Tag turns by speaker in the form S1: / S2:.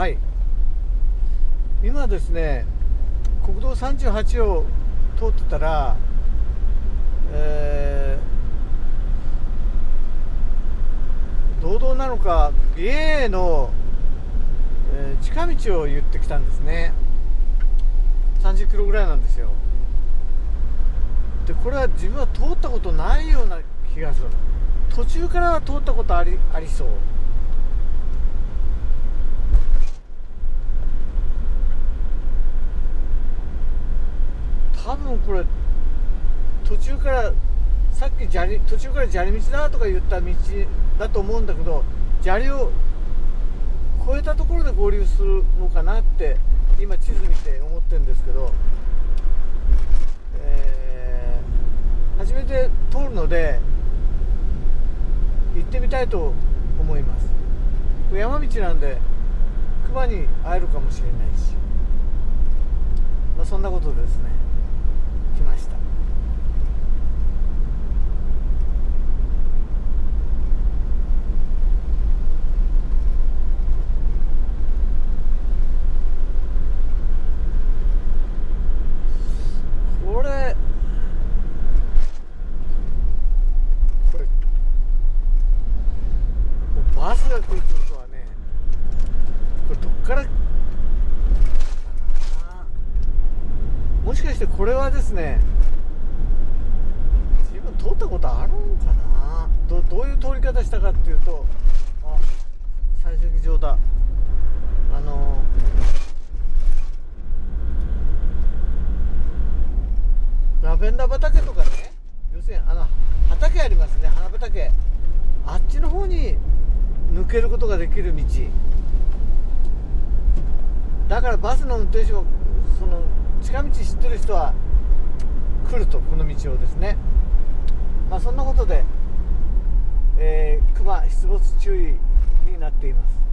S1: はい。今ですね国道38を通ってたら、えー、道道なのか美瑛の、えー、近道を言ってきたんですね。30キロぐらいなんですよ。でこれは自分は通ったことないような気がする。途中からは通ったことありありそう。分これ途中からさっき砂利途中から砂利道だとか言った道だと思うんだけど砂利を越えたところで合流するのかなって今地図見て思ってるんですけど、えー、初めて通るので行ってみたいと思います。山道なんで熊に会えるかもしれないし、まあ、そんなことですね来ましたこれこれバスが来るってことはねこれどっからもしかしてこれはですね自分通ったことあるんかな。どどういう通り方したかっていうとあ採石場だあのラベンダー畑とかね要するにあの畑ありますね花畑。あっちの方に抜けることができる道。だからバスの運転手もその近道知ってる人は来るとこの道をですね。まあそんなことで、えー、熊出没注意になっています。